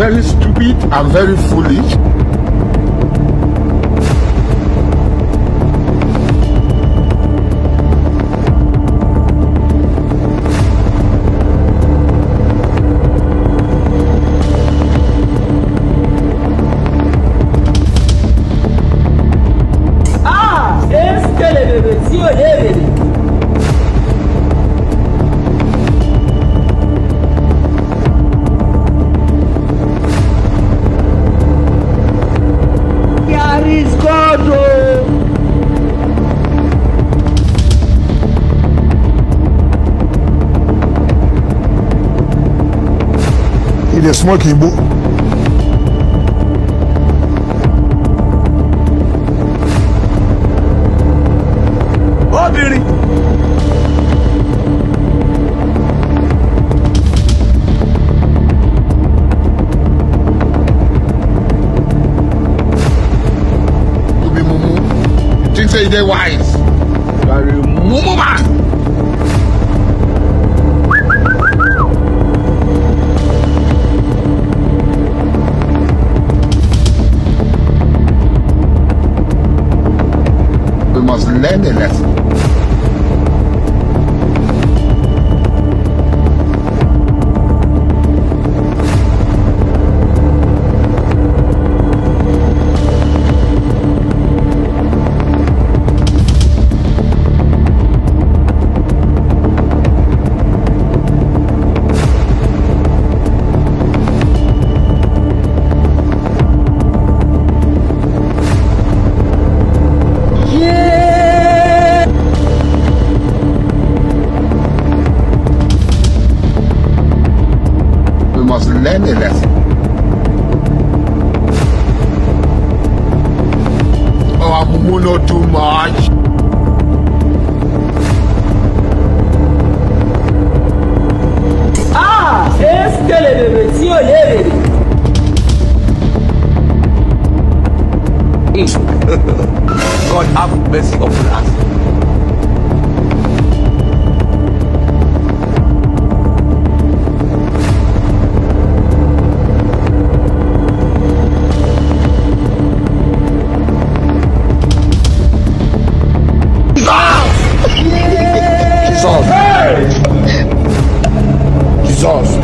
very stupid and very foolish. Ah, esse que ele dey smoke igbo Obìnrin. You be mumu. You think say you dey wise? You are a mumu man. Must learn a lesson. Must learn a lesson. Oh, mumu no too much. Ah, esse que ele bebê, se olhei, bebê. God have mercy upon us. Jesus.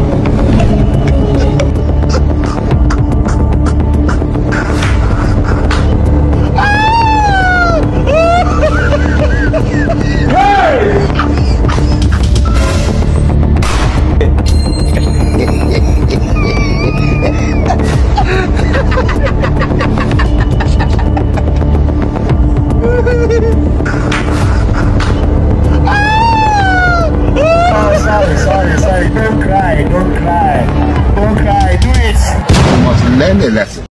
lesson.